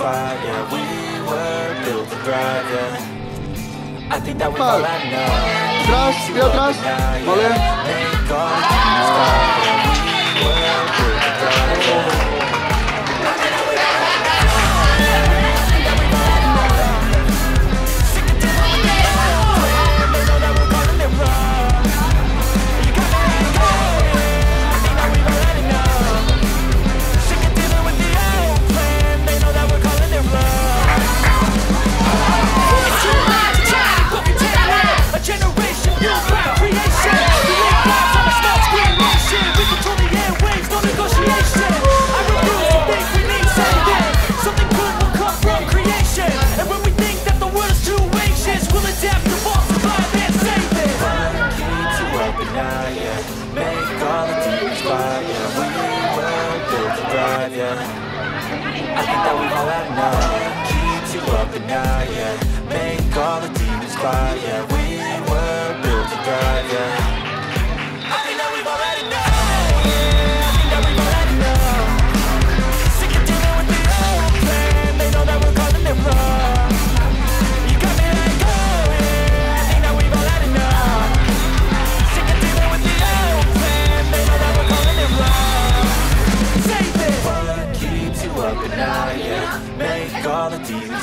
fire, yeah We were built to yeah. I think that was know. Atrás, y atrás. alive, yeah I think that we've all had enough Keeps you up at night, yeah. Make all the demons cry, yeah. We were built to thrive, yeah.